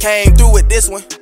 Came through with this one.